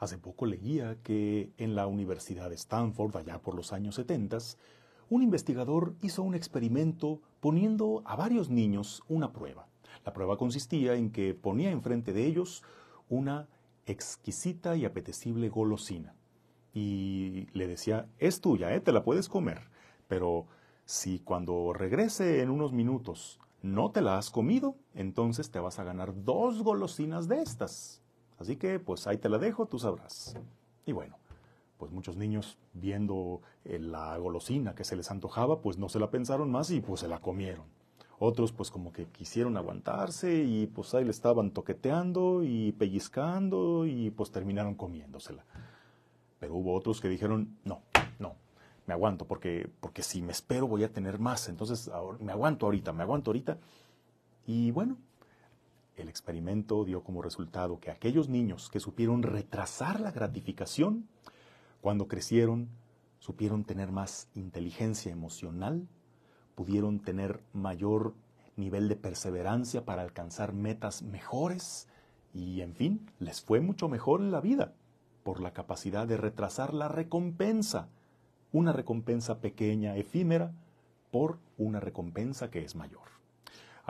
Hace poco leía que en la Universidad de Stanford, allá por los años 70, un investigador hizo un experimento poniendo a varios niños una prueba. La prueba consistía en que ponía enfrente de ellos una exquisita y apetecible golosina. Y le decía, es tuya, ¿eh? te la puedes comer, pero si cuando regrese en unos minutos no te la has comido, entonces te vas a ganar dos golosinas de estas. Así que pues ahí te la dejo, tú sabrás. Y bueno, pues muchos niños viendo eh, la golosina que se les antojaba, pues no se la pensaron más y pues se la comieron. Otros pues como que quisieron aguantarse y pues ahí le estaban toqueteando y pellizcando y pues terminaron comiéndosela. Pero hubo otros que dijeron, no, no, me aguanto porque, porque si me espero voy a tener más. Entonces me aguanto ahorita, me aguanto ahorita. Y bueno, experimento dio como resultado que aquellos niños que supieron retrasar la gratificación, cuando crecieron, supieron tener más inteligencia emocional, pudieron tener mayor nivel de perseverancia para alcanzar metas mejores y, en fin, les fue mucho mejor en la vida por la capacidad de retrasar la recompensa, una recompensa pequeña, efímera, por una recompensa que es mayor.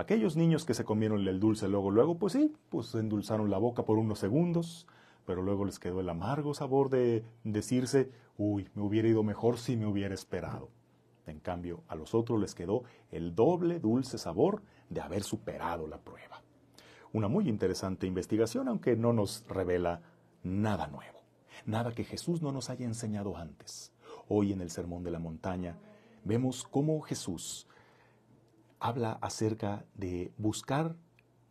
Aquellos niños que se comieron el dulce luego, luego, pues sí, pues endulzaron la boca por unos segundos, pero luego les quedó el amargo sabor de decirse, uy, me hubiera ido mejor si me hubiera esperado. En cambio, a los otros les quedó el doble dulce sabor de haber superado la prueba. Una muy interesante investigación, aunque no nos revela nada nuevo, nada que Jesús no nos haya enseñado antes. Hoy en el Sermón de la Montaña vemos cómo Jesús habla acerca de buscar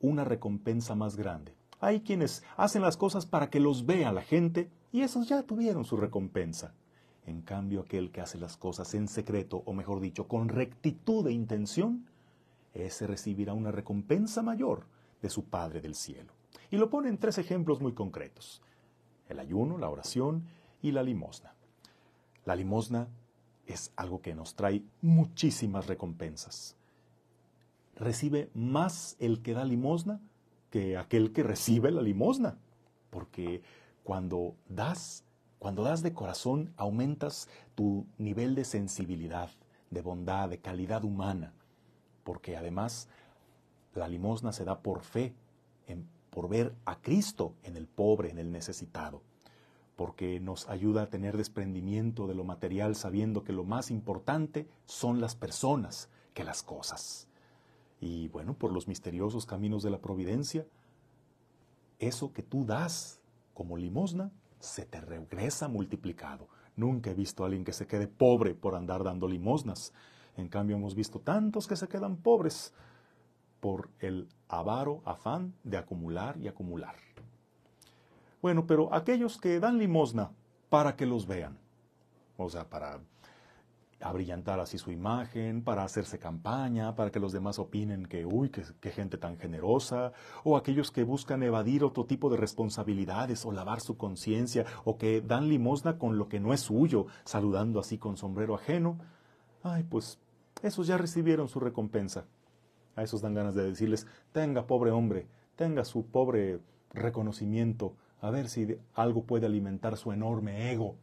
una recompensa más grande. Hay quienes hacen las cosas para que los vea la gente y esos ya tuvieron su recompensa. En cambio, aquel que hace las cosas en secreto, o mejor dicho, con rectitud de intención, ese recibirá una recompensa mayor de su Padre del cielo. Y lo pone en tres ejemplos muy concretos. El ayuno, la oración y la limosna. La limosna es algo que nos trae muchísimas recompensas recibe más el que da limosna que aquel que recibe la limosna. Porque cuando das, cuando das de corazón, aumentas tu nivel de sensibilidad, de bondad, de calidad humana. Porque además la limosna se da por fe, por ver a Cristo en el pobre, en el necesitado. Porque nos ayuda a tener desprendimiento de lo material sabiendo que lo más importante son las personas que las cosas. Y bueno, por los misteriosos caminos de la providencia, eso que tú das como limosna se te regresa multiplicado. Nunca he visto a alguien que se quede pobre por andar dando limosnas. En cambio, hemos visto tantos que se quedan pobres por el avaro afán de acumular y acumular. Bueno, pero aquellos que dan limosna para que los vean, o sea, para abrillantar así su imagen, para hacerse campaña, para que los demás opinen que, uy, qué, gente tan generosa, o aquellos que buscan evadir otro tipo de responsabilidades o lavar su conciencia, o que dan limosna con lo que no es suyo, saludando así con sombrero ajeno. Ay, pues esos ya recibieron su recompensa. A esos dan ganas de decirles, tenga pobre hombre, tenga su pobre reconocimiento, a ver si algo puede alimentar su enorme ego,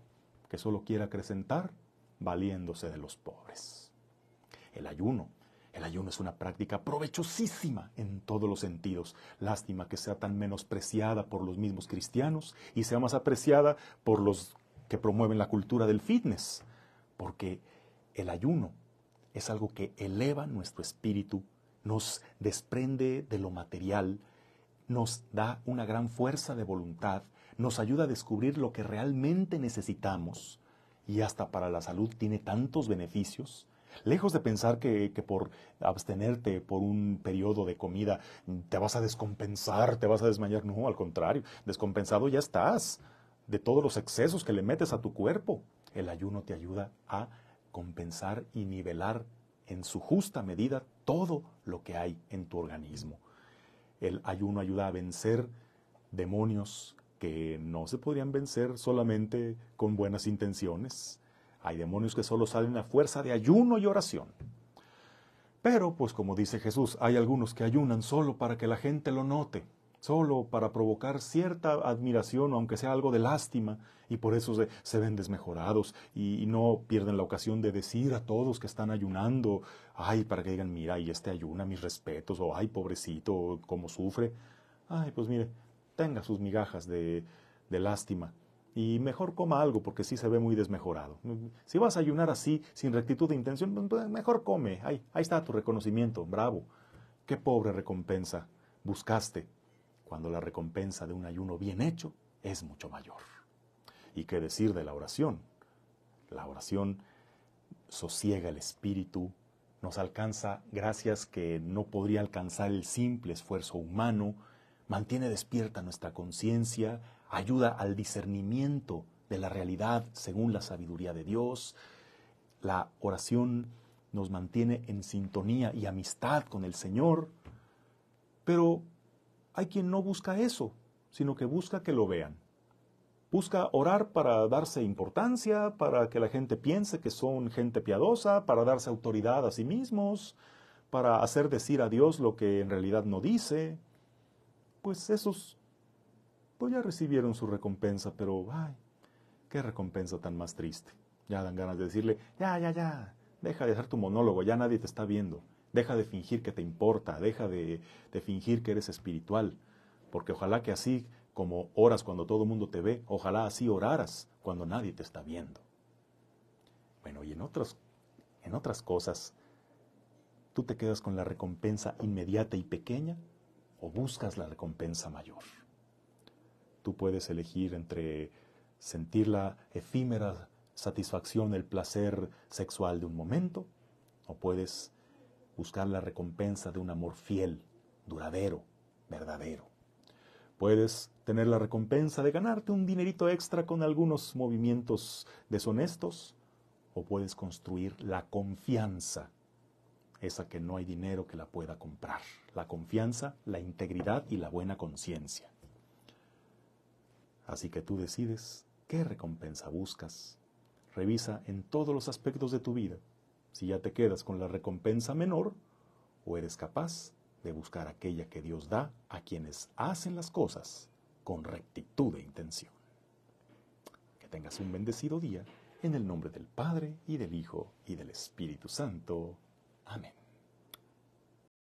que solo quiere acrecentar valiéndose de los pobres. El ayuno. El ayuno es una práctica provechosísima en todos los sentidos. Lástima que sea tan menospreciada por los mismos cristianos y sea más apreciada por los que promueven la cultura del fitness. Porque el ayuno es algo que eleva nuestro espíritu, nos desprende de lo material, nos da una gran fuerza de voluntad, nos ayuda a descubrir lo que realmente necesitamos y hasta para la salud tiene tantos beneficios. Lejos de pensar que, por abstenerte por un periodo de comida te vas a descompensar, te vas a desmayar, no, al contrario, descompensado ya estás de todos los excesos que le metes a tu cuerpo. El ayuno te ayuda a compensar y nivelar en su justa medida todo lo que hay en tu organismo. El ayuno ayuda a vencer demonios que no se podrían vencer solamente con buenas intenciones. Hay demonios que solo salen a fuerza de ayuno y oración. Pero, pues como dice Jesús, hay algunos que ayunan solo para que la gente lo note. solo para provocar cierta admiración, aunque sea algo de lástima, y por eso se, ven desmejorados y, y, no pierden la ocasión de decir a todos que están ayunando, ay, para que digan, mira, y este ayuna, mis respetos, o ay, pobrecito, cómo sufre. Ay, pues mire, tenga sus migajas de, lástima y mejor coma algo porque sí se ve muy desmejorado. Si vas a ayunar así, sin rectitud de intención, pues, pues, mejor come. Ahí, ahí está tu reconocimiento, bravo. Qué pobre recompensa buscaste cuando la recompensa de un ayuno bien hecho es mucho mayor. ¿Y qué decir de la oración? La oración sosiega el espíritu, nos alcanza gracias que no podría alcanzar el simple esfuerzo humano, mantiene despierta nuestra conciencia, ayuda al discernimiento de la realidad según la sabiduría de Dios. La oración nos mantiene en sintonía y amistad con el Señor, pero hay quien no busca eso, sino que busca que lo vean. Busca orar para darse importancia, para que la gente piense que son gente piadosa, para darse autoridad a sí mismos, para hacer decir a Dios lo que en realidad no dice. Pues esos pues ya recibieron su recompensa, pero ay, qué recompensa tan más triste. Ya dan ganas de decirle, ya, ya, ya, deja de hacer tu monólogo, ya nadie te está viendo. Deja de fingir que te importa, deja de, de fingir que eres espiritual, porque ojalá que así como oras cuando todo el mundo te ve, ojalá así oraras cuando nadie te está viendo. Bueno, y en otras, en otras cosas, ¿tú te quedas con la recompensa inmediata y pequeña o buscas la recompensa mayor? Tú puedes elegir entre sentir la efímera satisfacción, el placer sexual de un momento, o puedes buscar la recompensa de un amor fiel, duradero, verdadero. Puedes tener la recompensa de ganarte un dinerito extra con algunos movimientos deshonestos, o puedes construir la confianza, esa que no hay dinero que la pueda comprar, la confianza, la integridad y la buena conciencia. Así que tú decides qué recompensa buscas. Revisa en todos los aspectos de tu vida si ya te quedas con la recompensa menor o eres capaz de buscar aquella que Dios da a quienes hacen las cosas con rectitud de intención. Que tengas un bendecido día en el nombre del Padre y del Hijo y del Espíritu Santo. Amén.